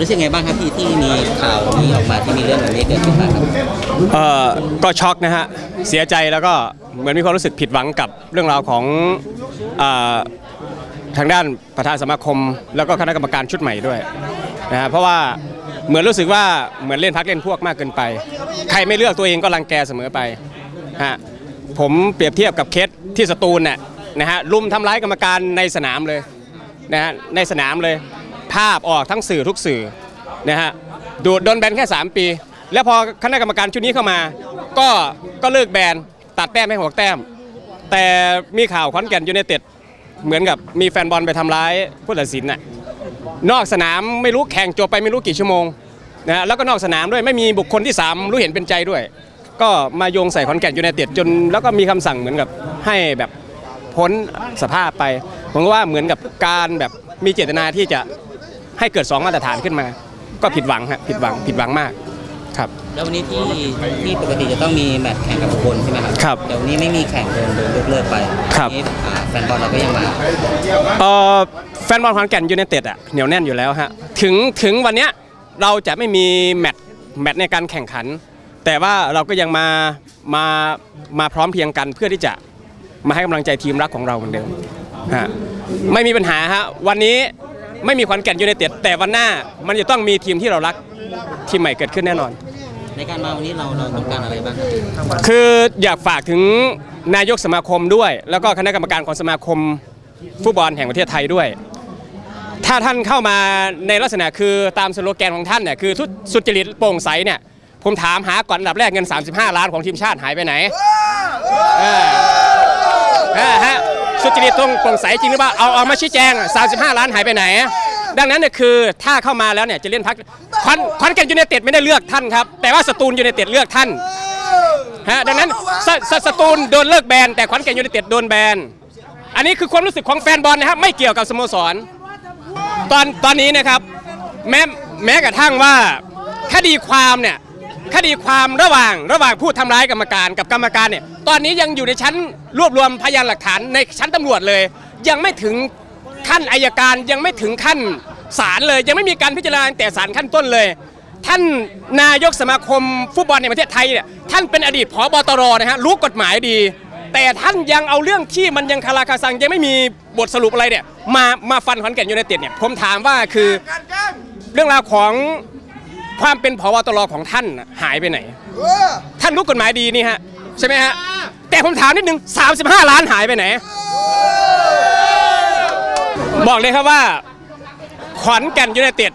รู้สึกไงบ้างครับที่ที่มีข่าวนี้ออกมาที่มีเรื่องแบบนี้เกิดขึ้นมาครับเอ่อก็ช็อกนะฮะ เสียใจแล้วก็เหมือนมีความรู้สึกผิดหวังกับเรื่องราวของเออทางด้านประธานสมาคม แล้วก็คณะกรรมการชุดใหม่ด้วยนะฮะเพราะว่าเหมือนรู้สึกว่าเหมือนเล่นพักเล่นพวกมากเกินไป ใครไม่เลือกตัวเองก็รังแกเสมอไปฮะผมเปรียบเทียบกับเคสที่สตูลเนี่ยนะฮะลุมทำร้ายกรรมการในสนามเลยนะฮะในสนามเลย ภาพออกทั้งสื่อทุกสื่อนะฮะดูโดนแบนแค่ 3 ปี แล้วพอคณะกรรมการชุดนี้เข้ามา ก็ก็เลิกแบนตัดแต้มให้หกแต้ม แต่มีข่าวขอนแก่นยูไนเต็ดเหมือนกับมีแฟนบอลไปทำร้ายผู้ตัดสินน่ะนอกสนามไม่รู้แข่งจบไปไม่รู้กี่ชั่วโมงนะแล้วก็นอกสนามด้วยไม่มีบุคคลที่ 3 รู้เห็นเป็นใจด้วย ก็มาโยงใส่ขอนแก่นยูไนเต็ดจน แล้วก็มีคำสั่งเหมือนกับให้แบบพ้นสภาพไปผมว่าเหมือนกับการแบบมีเจตนาที่จะ ให้เกิด 2 มาตรฐานขึ้นมา ก็ผิดหวังฮะผิดหวังผิดหวังมากครับ แล้ววันนี้ที่ที่ปกติจะต้องมีแมตช์แข่งกับอุบลใช่ไหมครับครับแต่วันนี้ไม่มีแข่งโดนโดนยกเลิกไปครับวันนี้อ่าแฟนบอลเราก็ยังมาเอ่อแฟนบอลขอนแก่นยูไนเต็ดอะเหนียวแน่นอยู่แล้วฮะถึงถึงวันเนี้ยเราจะไม่มีแมตช์แมตช์ในการแข่งขัน แต่ว่าเราก็ยังมามามาพร้อมเพรียงกันเพื่อที่จะมาให้กำลังใจทีมรักของเราเหมือนเดิมฮะไม่มีปัญหาฮะวันนี้ ไม่มีขอนแก่นยูไนเต็ดแต่วันหน้ามันจะต้องมีทีมที่เรารักทีมใหม่เกิดขึ้นแน่นอน ในการมาวันนี้เราเราต้องการอะไรบ้างครับคืออยากฝากถึงนายกสมาคมด้วย แล้วก็คณะกรรมการของสมาคมฟุตบอลแห่งประเทศไทยด้วย ถ้าท่านเข้ามาในลักษณะคือตามสโลแกนของท่านเนี่ยคือสุสุจริตโปร่งใสเนี่ยผมถามหาก่อนอันดับแรกเงิน 35 ล้านของทีมชาติหายไปไหนเออเออฮะ สุจริตตรงโปร่งใสจริงหรือเปล่าเอาเอามาชี้แจง 35 ล้านหายไปไหน ดังนั้นเนี่ยคือถ้าเข้ามาแล้วเนี่ยจะเล่นพรรคขอนขอนแก่นยูไนเต็ดไม่ได้เลือกท่านครับ แต่ว่าสตูลยูไนเต็ดเลือกท่านฮะดังนั้นสสสตูลโดนเลิกแบนแต่ขอนแก่นยูไนเต็ดโดนแบนอันนี้คือความรู้สึกของแฟนบอลนะครับไม่เกี่ยวกับสโมสร ตอนตอนนี้นะครับแม้แม้กระทั่งว่าคดีความเนี่ย คดีความระหว่างระหว่างผู้ทำร้ายกรรมการกับกรรมการเนี่ยตอนนี้ยังอยู่ในชั้นรวบรวมพยานหลักฐานในชั้นตำรวจเลย ยังไม่ถึงขั้นอายการยังไม่ถึงขั้นศาลเลย ยังไม่มีการพิจารณาแต่ศาลขั้นต้นเลย ท่านนายกสมาคมฟุตบอลในประเทศไทยเนี่ยท่านเป็นอดีตผอบตรนะฮะรู้กฎหมายดี แต่ท่านยังเอาเรื่องที่มันยังคาราคาซังยังไม่มีบทสรุปอะไรเนี่ยมามาฟันขอนแก่นยูไนเต็ดเนี่ยผมถามว่าคือเรื่องราวของ ความเป็นผบตรของท่านน่ะหายไปไหน ท่านรู้กฎหมายดีนี่ฮะใช่ไหมฮะแต่ผมถามนิดนึง 35 ล้านหายไปไหน บอกเลยครับว่า ขอนแก่นยูไนเต็ด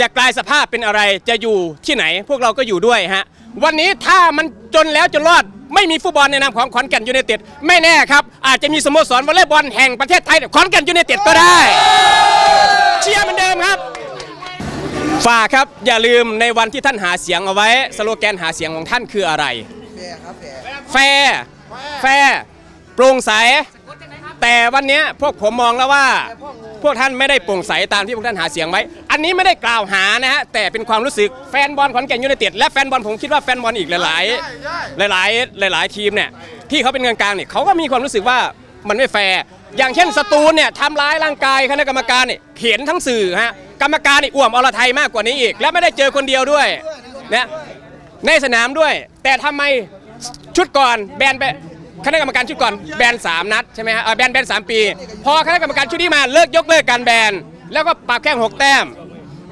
จะกลายสภาพเป็นอะไรจะอยู่ที่ไหน พวกเราก็อยู่ด้วยฮะ วันนี้ถ้ามันจนแล้วจนรอด ไม่มีฟุตบอลในนามของขอนแก่นยูไนเต็ดไม่แน่ครับ อาจจะมีสโมสรวอลเลย์บอลแห่งประเทศไทยขอนแก่นยูไนเต็ดก็ได้ เชียร์เหมือนเดิมครับ ฝากครับอย่าลืมในวันที่ท่านหาเสียงเอาไว้ สโลแกนหาเสียงของท่านคืออะไร fair fair โปร่งใส แต่วันเนี้ยพวกผมมองแล้วว่า พวกท่านไม่ได้โปร่งใสตามที่พวกท่านหาเสียงไว้ อันนี้ไม่ได้กล่าวหานะฮะแต่เป็นความรู้สึกแฟนบอลขอนแก่นยูไนเต็ดและแฟนบอลผมคิดว่าแฟนบอลอีกหลายๆ หลายๆ หลาย ๆ ทีมเนี่ยที่เขาเป็นกลางๆเนี่ยเขาก็มีความรู้สึกว่ามันไม่แฟร์อย่างเช่นสตูลเนี่ยทำร้ายร่างกายคณะกรรมการเนี่ยเห็นทั้งสื่อฮะ กรรมการนี่อ่วมอรไทยมากกว่านี้อีก และไม่ได้เจอคนเดียวด้วยนะในสนามด้วย แต่ทำไมชุดก่อนแบนไปคณะกรรมการชุดก่อนแบน 3 นัดใช่ไหมฮะแบนแบน3ปี พอคณะกรรมการชุดนี้มาเลิกยกเลิกการแบน แล้วก็ปรับแค่6แต้ม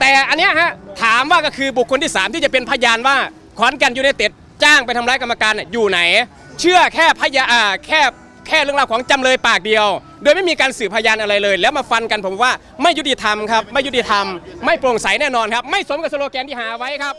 แต่อันเนี้ยฮะถามว่าก็คือบุคคลที่ 3 ที่จะเป็นพยานว่าขอนแก่นยูไนเต็ดจ้างไปทำร้ายกรรมการอยู่ไหน เชื่อแค่พยาอ่าแค่ แค่เรื่องราวของจำเลยปากเดียว โดยไม่มีการสืบพยานอะไรเลย แล้วมาฟันกันผมว่าไม่ยุติธรรมครับ ไม่ยุติธรรม ไม่โปร่งใสแน่นอนครับ ไม่สมกับสโลแกนที่หาไว้ครับ